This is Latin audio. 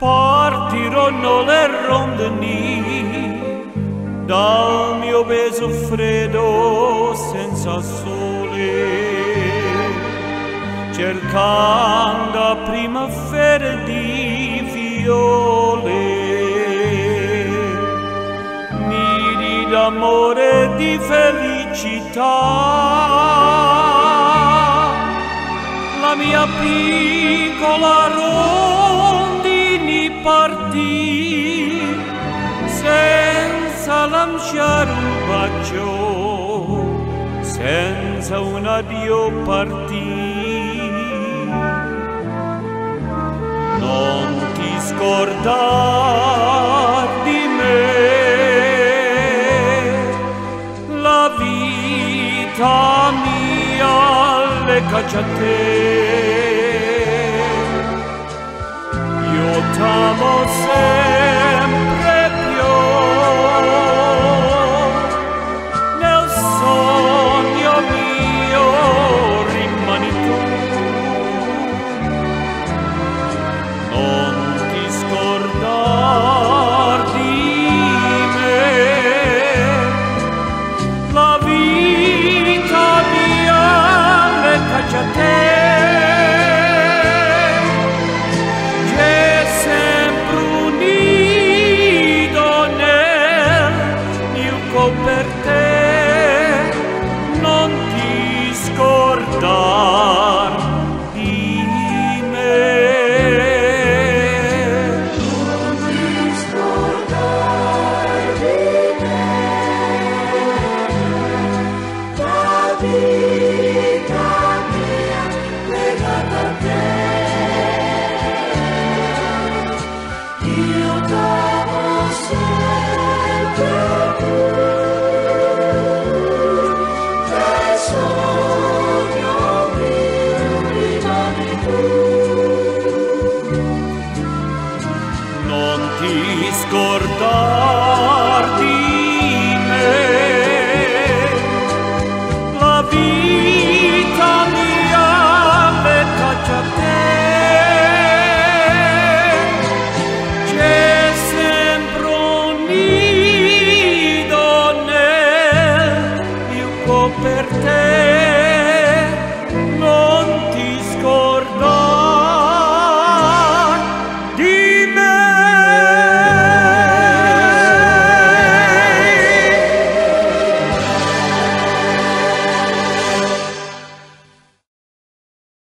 partirono le rondini dal mio beso freddo senza sole. Cercando primavera di viole. Nidi d'amore di felicità. La mia piccola rosa lanciare un bacio senza un addio partì non ti scordar di me. La vita mia le caccia cortar.